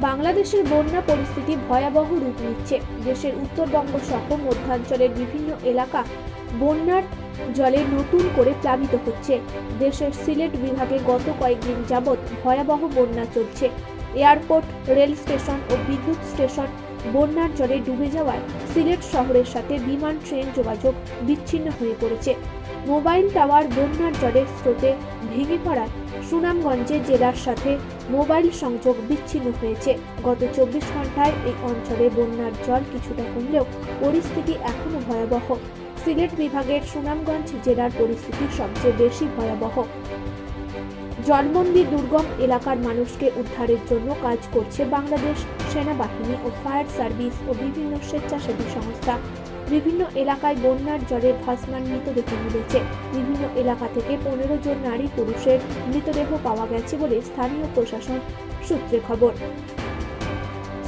বাংলাদেশের বন্যা পরিস্থিতি ভয়াবহ রূপ নিচ্ছে। দেশের উত্তরবঙ্গ সহ মধ্যাঞ্চলের বিভিন্ন এলাকা বন্যার জলে নতুন করে প্লাবিত হচ্ছে। দেশের সিলেট বিভাগে গত কয়েকদিন যাবৎ ভয়াবহ বন্যা চলছে। এয়ারপোর্ট, রেল স্টেশন ও বিদ্যুৎ স্টেশন বন্যার জলে ডুবে যাওয়ায় সিলেট শহরের সাথে বিমান, ট্রেন যোগাযোগ বিচ্ছিন্ন হয়ে পড়েছে। মোবাইল টাওয়ার বন্যার জলের স্রোতে ভেঙে পড়ায় সুনামগঞ্জে জেলার সাথে মোবাইল সংযোগ বিচ্ছিন্ন হয়েছে। গত চব্বিশ ঘন্টায় এই অঞ্চলে বন্যার জল কিছুটা কমলেও পরিস্থিতি এখনও ভয়াবহ। সিলেট বিভাগের সুনামগঞ্জ জেলার পরিস্থিতি সবচেয়ে বেশি ভয়াবহ। জলবন্দি দুর্গম এলাকার মানুষকে উদ্ধারের জন্য কাজ করছে বাংলাদেশ সেনাবাহিনী ও ফায়ার সার্ভিস ও বিভিন্ন স্বেচ্ছাসেবী সংস্থা। বিভিন্ন এলাকায় বন্যার জলে ভাসমান মৃতদেহ মিলেছে। বিভিন্ন এলাকা থেকে পনেরো জন নারী পুরুষের মৃতদেহ পাওয়া গেছে বলে স্থানীয় প্রশাসন সূত্রে খবর।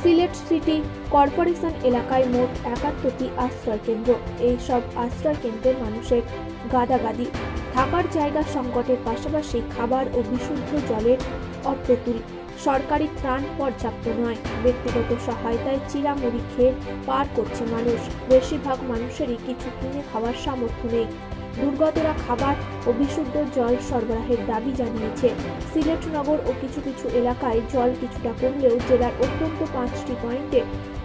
সিলেট সিটি কর্পোরেশন এলাকায় মোট একাত্তরটি আশ্রয় কেন্দ্র। এই সব আশ্রয় কেন্দ্রের মানুষের গাদাগাদি। থাকার জায়গা সংকটের পাশাপাশি খাবার ও বিশুদ্ধ জলের অপ্রতুল। সরকারি ত্রাণ পর্যাপ্ত নয়। ব্যক্তিগত সহায়তায় চিরামুড়ি খেয়ে পার করছে মানুষ। বেশিরভাগ মানুষেরই কিছু কিনে খাওয়ার সামর্থ্য নেই। দুর্গতরা খাবার ও বিশুদ্ধ জল সরবরাহের দাবি জানিয়েছে। সিলেট নগর ও কিছু কিছু এলাকায় জল কিছুটা কমলেও জেলার অত্যন্ত পাঁচটি পয়েন্টে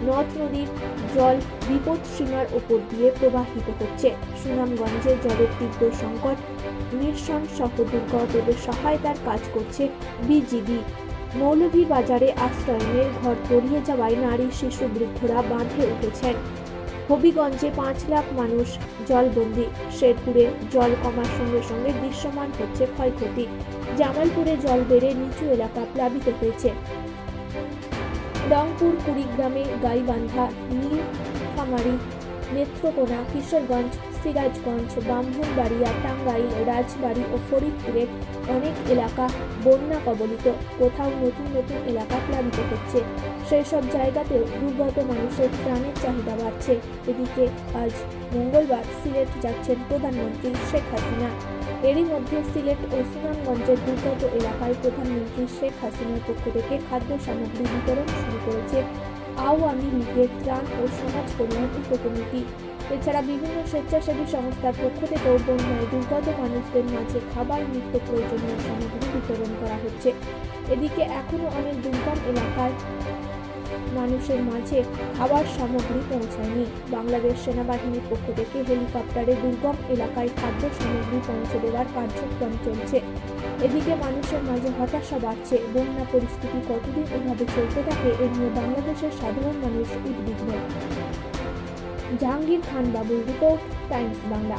নদ নদীর জল বিপদ সীমার ওপর দিয়ে প্রবাহিত হচ্ছে। সুনামগঞ্জে জলের তীব্র সংকট নিরসন সহ দুর্গতদের সহায়তার কাজ করছে বিজিবি। মৌলভীবাজারে আশ্রয়নের ঘর তলিয়ে যাওয়ায় নারী শিশু বৃদ্ধরা বাঁধে উঠেছেন। হবিগঞ্জে পাঁচ লাখ মানুষ জলবন্দি। শেরপুরে জল কমার সঙ্গে সঙ্গে দৃশ্যমান হচ্ছে ক্ষয়ক্ষতি। জামালপুরে জল বেড়ে নিচু এলাকা প্লাবিত হয়েছে। রংপুর কুড়িগ্রামে গাইবান্ধা নীলফামারী নেত্রকোনা, কিশোরগঞ্জ সিরাজগঞ্জ, ব্রাহ্মণবাড়িয়া, টাঙ্গাইল, রাজবাড়ি ও ফরিদপুরের অনেক এলাকা বন্যা কবলিত। কোথাও নতুন নতুন এলাকা প্লাবিত হচ্ছে। সেই সব জায়গাতেও দুর্গত মানুষের প্রাণের চাহিদা বাড়ছে। এদিকে আজ মঙ্গলবার সিলেট যাচ্ছেন প্রধানমন্ত্রী শেখ হাসিনা। এরই মধ্যে সিলেট ও সুনামগঞ্জের দুর্গত এলাকায় প্রধানমন্ত্রী শেখ হাসিনার পক্ষ থেকে খাদ্য সামগ্রী বিতরণ শুরু করেছে আওয়ামী লীগের ত্রাণ ও সমাজ কল্যাণ উপকমিটি। এছাড়া বিভিন্ন স্বেচ্ছাসেবী সংস্থার পক্ষ থেকেও বন্যায় দুর্গত মানুষদের মাঝে খাবার, নিত্য প্রয়োজনীয় সামগ্রী বিতরণ করা হচ্ছে। এদিকে এখনও অনেক দুর্গম এলাকায় মানুষের মাঝে খাবার সামগ্রী পৌঁছায়নি। বাংলাদেশ সেনাবাহিনীর পক্ষ থেকে হেলিকপ্টারে দুর্গম এলাকায় খাদ্য সামগ্রী পৌঁছে দেওয়ার কার্যক্রম চলছে। এদিকে মানুষের মাঝে হতাশা বাড়ছে। বন্যা পরিস্থিতি কতদিন এভাবে চলতে থাকে, এ নিয়ে বাংলাদেশের সাধারণ মানুষ উদ্বিগ্ন। জাহাঙ্গীর খান বাবুর রিপোর্ট টাইমস বাংলা